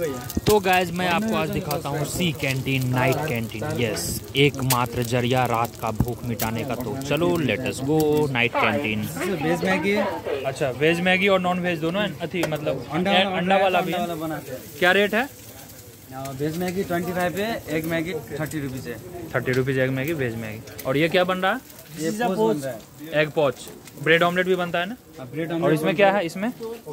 तो गाइज़ मैं आपको आज दिखाता हूँ C canteen night canteen yes एकमात्र ज़रिया रात का भूख मिटाने का तो चलो let's go night canteen veg Maggi? अच्छा वेज मैगी और नॉन वेज दोनों हैं? अथी मतलब अंडा अंडा वाला भी क्या रेट है? वेज मैगी ट्वेंटी फाइव है एग मैगी थर्टी रुपीज़ है। Thirty rupees egg Maggi veg Maggi. और ये क्या बन रहा है? एग पॉच ब्रेड ऑमलेट भी बनता है ना? हाँ, ब्रेड और ऑमलेट इसमें क्या है। इसमें?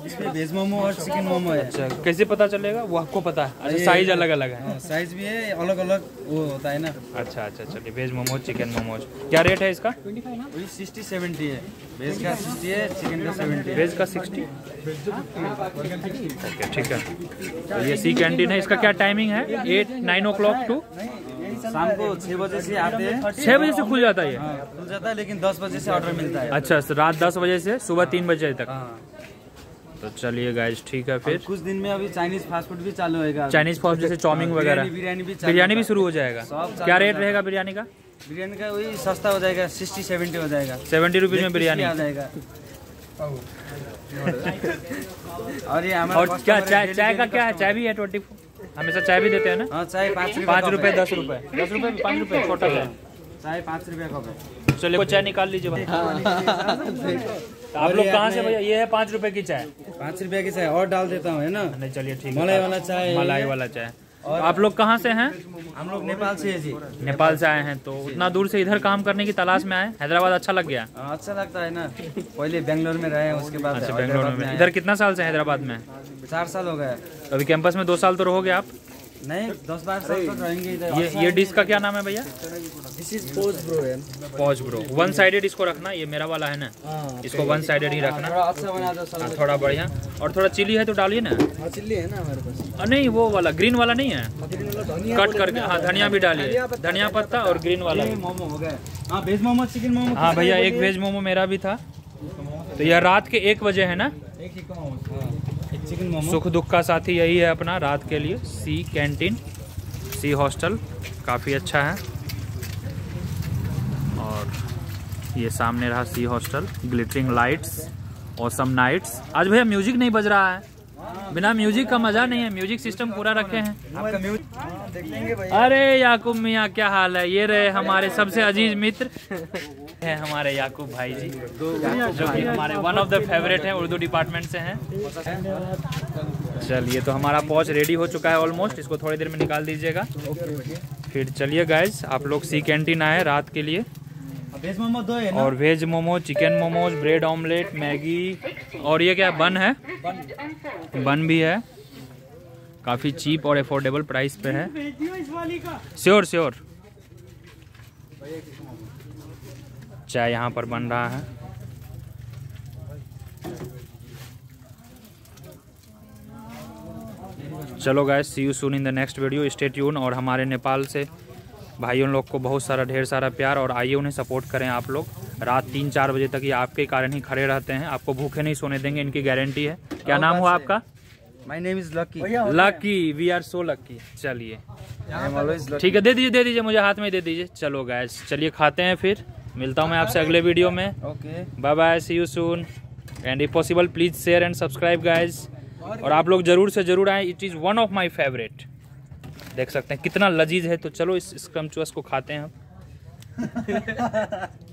इसमें वेज मोमो और चिकन मोमो है। अच्छा कैसे पता चलेगा? वो आपको पता है। अच्छा साइज़ अलग अलग है। हाँ, साइज़ भी है अलग अलग वो होता है ना। अच्छा अच्छा चलिए वेज मोमोज चिकन मोमोज क्या रेट है इसका? सिक्सटी सेवेंटी है। वेज का सिक्सटी है चिकन का सेवेंटी वेज का सिक्सटी ओके ठीक है। तो ये सी कैंटीन है। इसका क्या टाइमिंग है? Eight nine o'clock to शाम को छह बजे से आते हैं। छह बजे से खुल जाता है हाँ, खुल जाता है लेकिन दस बजे से ऑर्डर मिलता है। अच्छा तो रात दस बजे से सुबह तीन बजे तक। हाँ। तो चलिए गाइज़ ठीक है फिर। कुछ दिन में अभी चाइनीज़ फास्ट फ़ूड भी चालू होएगा। चाइनीज़ फॉस्ट जैसे चाउमिन हाँ, वगैरह। बिरयानी- भी बिरयानी भी शुरू हो जाएगा। क्या रेट रहेगा बिरयानी का? बिरयानी का वही सस्ता हो जाएगा सिक्सटी सेवेंटी हो जाएगा। सेवेंटी रुपीज़ में बिरयानी। आ जाएगा। और ये और क्या चाय चाय का क्या है? चाय भी है ट्वेंटी हमेशा चाय भी देते हैं ना? हाँ चाय पाँच रुपये पाँच रुपए दस रुपए। दस रुपए पाँच रुपए छोटा सा चाय पाँच रुपये का है। चलिए चाय निकाल लीजिए भाई। तो आप लोग कहाँ से भैया? ये है पाँच रुपए की चाय। पाँच रुपये की चाय और डाल देता हूँ है ना? नहीं चलिए ठीक है। मलाई वाला चाय। मलाई वाला चाय। और- आप लोग कहाँ से हैं? हम लोग नेपाल से है जी। नेपाल से आए हैं तो उतना दूर से इधर काम करने की तलाश में आए? हैदराबाद अच्छा लग गया? हाँ, अच्छा लगता है ना। पहले बेंगलोर में रहे उसके बाद अच्छा बेंगलोर में। इधर कितना साल से हैदराबाद में? चार साल हो गया अभी कैंपस में दो साल तो रहोगे आप? नहीं दस इधर। ये ये डिश का क्या नाम है भैया? This is pose bro pause bro one sided इसको रखना ये मेरा वाला है ना। हाँ इसको वन साइडेड ही रखना। थोड़ा अच्छा बना दो हाँ, थोड़ा बढ़िया। और थोड़ा चिली है तो डालिए ना। हाँ चिल्ली है ना हमारे पास। नहीं वो वाला ग्रीन वाला नहीं है। कट करके हाँ धनिया भी डालिए। धनिया पत्ता और ग्रीन वाला। मोमो हो गए हाँ वेज मोमो चिकन मोमो हाँ भैया एक वेज मोमो मेरा भी था। तो यह रात के एक बजे है ना? एक ही मोमो सुख दुख का साथी यही है अपना रात के लिए सी कैंटीन सी हॉस्टल काफ़ी अच्छा है। और ये सामने रहा सी हॉस्टल ग्लिटरिंग लाइट्स और सम नाइट्स आज भैया म्यूज़िक नहीं बज रहा है। बिना म्यूज़िक का मज़ा नहीं है म्यूज़िक सिस्टम पूरा रखे हैं। आपका म्यूज़िक देख लेंगे भाई अरे याकूब मियाँ क्या हाल है? ये रहे हमारे सबसे अज़ीज़ मित्र। है हमारे याकूब भाई जी जो कि हमारे वन ऑफ़ द फेवरेट हैं उर्दू डिपार्टमेंट से हैं। चलिए तो हमारा पॉच रेडी हो चुका है ऑलमोस्ट इसको थोड़ी देर में निकाल दीजिएगा। फिर चलिए गाइज़ आप लोग सी कैंटीन आए रात के लिए। वेज मोमो दो है ना और veg momo chicken momos bread omelette Maggi और ये क्या बन है? बन भी है। काफ़ी चीप और अफोर्डेबल प्राइस पे है। श्योर श्योर चाय यहाँ पर बन रहा है। चलो guys see you soon in the next video stay tune और हमारे नेपाल से भाइयों लोग को बहुत सारा ढेर सारा प्यार और आइए उन्हें सपोर्ट करें आप लोग। रात तीन चार बजे तक ये आपके कारण ही खड़े रहते हैं। आपको भूखे नहीं सोने देंगे इनकी गारंटी है। क्या नाम हुआ आपका? My name is Lucky Lucky we are so lucky चलिए। आई एम ऑलवेज लकी ठीक है दे दीजिए दे दीजिए मुझे हाथ में दे दीजिए। चलो गैस चलिए खाते हैं फिर। मिलता हूँ मैं आपसे अगले वीडियो में। Okay bye bye see you soon and if possible please share and subscribe guys और आप लोग ज़रूर से ज़रूर आए। It is one of my favourite देख सकते हैं कितना लजीज है। तो चलो इस स्क्रमचुअस को खाते हैं हम।